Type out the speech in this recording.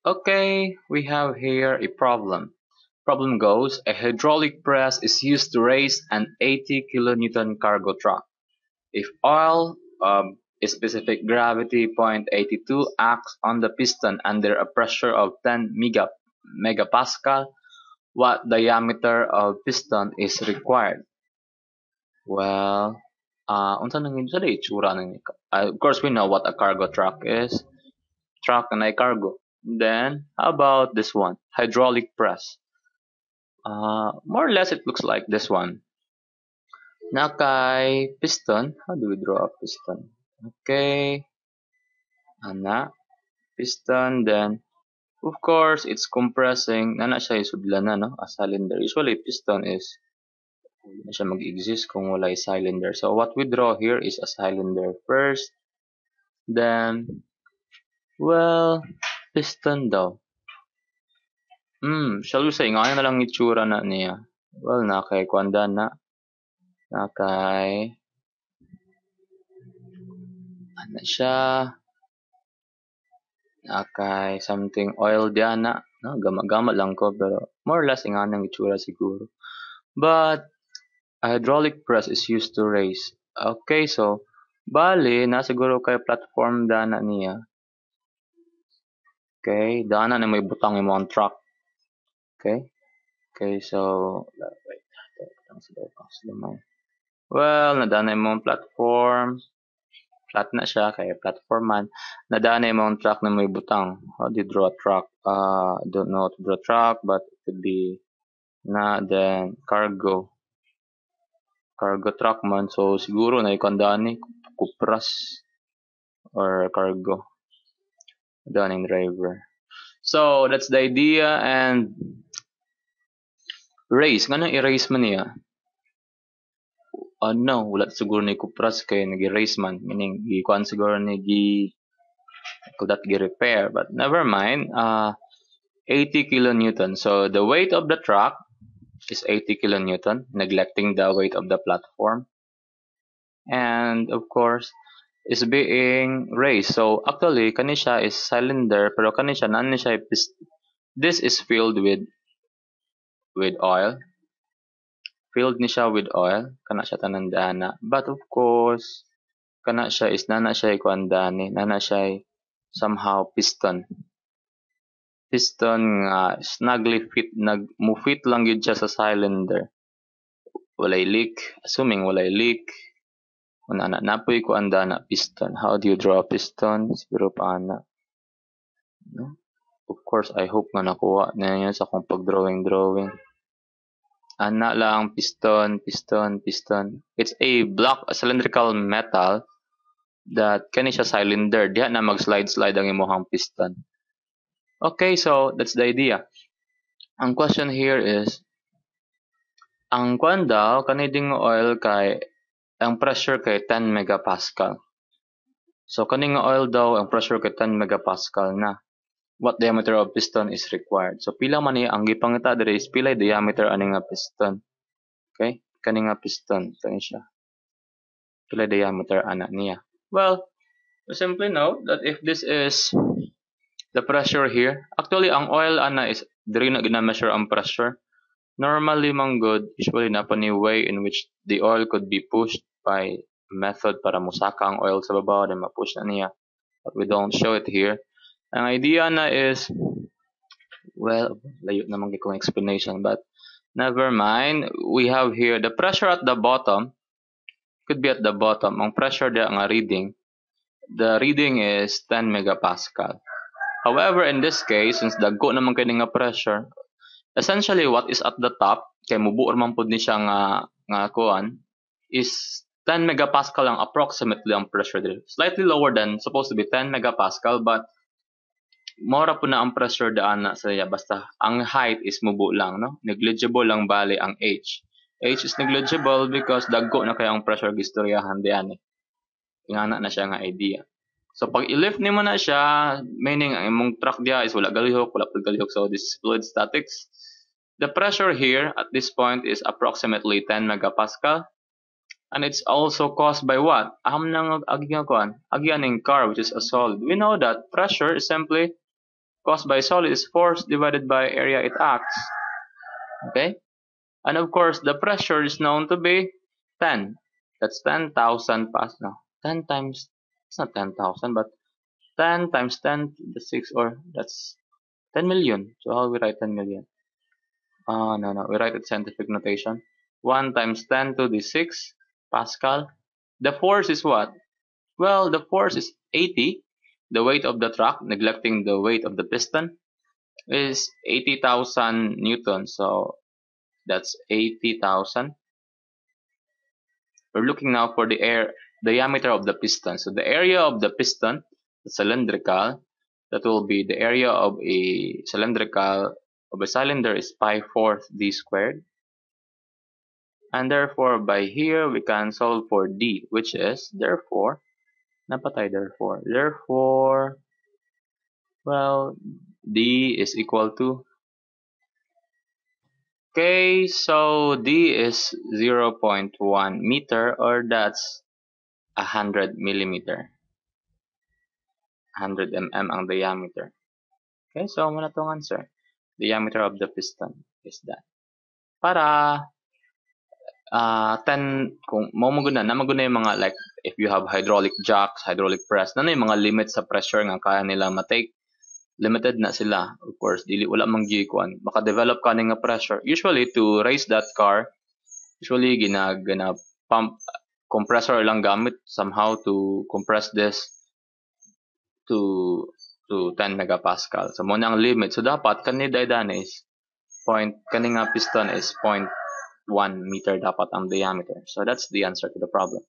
Okay, we have here a problem. Problem goes, a hydraulic press is used to raise an 80 kilonewton cargo truck. If oil um, specific gravity 0.82 acts on the piston under a pressure of 10 mega, megapascal, what diameter of piston is required? Well, uh, nang uh, of course we know what a cargo truck is. Truck and a cargo. Then, how about this one? Hydraulic press. Uh, more or less it looks like this one. Nakay piston. How do we draw a piston? Okay. Ana. Piston. Then, of course, it's compressing. Nana siya isudlan na, no? A cylinder. Usually, piston is hindi siya mag-exist kung wala cylinder. So, what we draw here is a cylinder first. Then, well, Piston daw. Hmm, shall we say, ngayon na lang itsura na niya. Well, na kay kwanda na. Na kay... Ano siya? Na kay something oil diyan na. No, gama-gama lang ko, pero more or less nga nang itsura siguro. But, a hydraulic press is used to raise. Okay, so, bali, na siguro kay platform dana niya. Okay, daanan na may butang yung mga truck. Okay? Okay, so, wait. Well, nadaan na yung mga platform. Flat na siya, kaya platform man. Nadaan na yung mga truck na may butang. How do you draw a truck? Uh, I don't know how to draw a truck, but it could be na then cargo. Cargo truck man. So, siguro na ikandaan ni kupras or cargo. Dunning driver. So that's the idea and race. Nga erase man niya? Ano, wala siguro ni kupras kay nag-erase man. Meaning, gikuan siguro ni gi could that gi-repair. But never mind. Uh, 80 kilonewton. So the weight of the truck is 80 kilonewton, neglecting the weight of the platform. And of course, is being raised. So actually, kani siya is cylinder, pero kani siya siya this is filled with with oil. Filled ni siya with oil, kana siya tanandana. But of course, kana siya is nana siya ikuandani, nana siya somehow piston. Piston nga uh, snugly fit nag mo fit lang gyud siya sa cylinder. Walay leak, assuming walay leak, Una na napoy ko anda na piston. How do you draw a piston? Siguro paana. No? Of course, I hope nga nakuha na yun sa kong pag-drawing-drawing. Ana lang, piston, piston, piston. It's a block, a cylindrical metal that kani siya cylinder. Diha na mag-slide-slide ang imuhang piston. Okay, so that's the idea. Ang question here is, ang kwan daw, kaniding oil kay ang pressure kay 10 megapascal. So kaning oil daw ang pressure kay 10 megapascal na. What diameter of piston is required? So pila man ni ang gipangita diri is pila diameter ani nga piston. Okay? Kani nga piston kani siya. Pila diameter ana niya. Well, we simply know that if this is the pressure here, actually ang oil ana is diri na gina-measure ang pressure. Normally man good, usually na pa ni way in which the oil could be pushed by method para musaka ang oil sa babaw then mapush na niya. But we don't show it here. Ang idea na is, well, layo naman kong explanation, but never mind. We have here the pressure at the bottom, could be at the bottom. Ang pressure dia nga reading, the reading is 10 megapascal. However, in this case, since dagko naman kay nga pressure, essentially what is at the top, kay mubuor man pud ni siya nga nga kuan, is 10 megapascal ang approximately ang pressure dito. Slightly lower than supposed to be 10 megapascal but mora po na ang pressure daan na sa iya. Basta ang height is mubo lang no? Negligible lang bali ang h. H is negligible because dagko na kaya ang pressure gistoryahan diyan eh. Ingana na siya nga idea so pag i-lift nimo na siya meaning ang imong truck dia is wala galihok wala pud galihok so this fluid statics the pressure here at this point is approximately 10 megapascal and it's also caused by what? Aham nang agian kuan, agian in car which is a solid. We know that pressure is simply caused by solid is force divided by area it acts. Okay? And of course, the pressure is known to be 10. That's 10,000 pascal. No, 10 times, it's not 10,000, but 10 times 10 to the 6, or that's 10 million. So how we write 10 million? Uh, no, no, we write it scientific notation. 1 times 10 to the 6 Pascal. The force is what? Well, the force is 80. The weight of the truck, neglecting the weight of the piston, is 80,000 newtons. So that's 80,000. We're looking now for the air diameter of the piston. So the area of the piston, the cylindrical, that will be the area of a cylindrical of a cylinder is pi fourth d squared. And therefore, by here, we can solve for d, which is, therefore, napatay therefore. Therefore, well, d is equal to Okay, so D is 0.1 meter or that's 100 millimeter. 100 mm ang diameter. Okay, so muna tong answer. Diameter of the piston is that. Para uh, 10, kung mo maguna, na maguna yung mga like, if you have hydraulic jacks, hydraulic press, na yung mga limit sa pressure nga kaya nila matake, limited na sila. Of course, dili wala mang gikuan. Maka-develop ka nga pressure. Usually, to raise that car, usually ginag gina pump compressor lang gamit somehow to compress this to to 10 megapascal. So, muna ang limit. So, dapat, kani daidan is point, kani nga piston is 0.1 meter dapat ang diameter. So, that's the answer to the problem.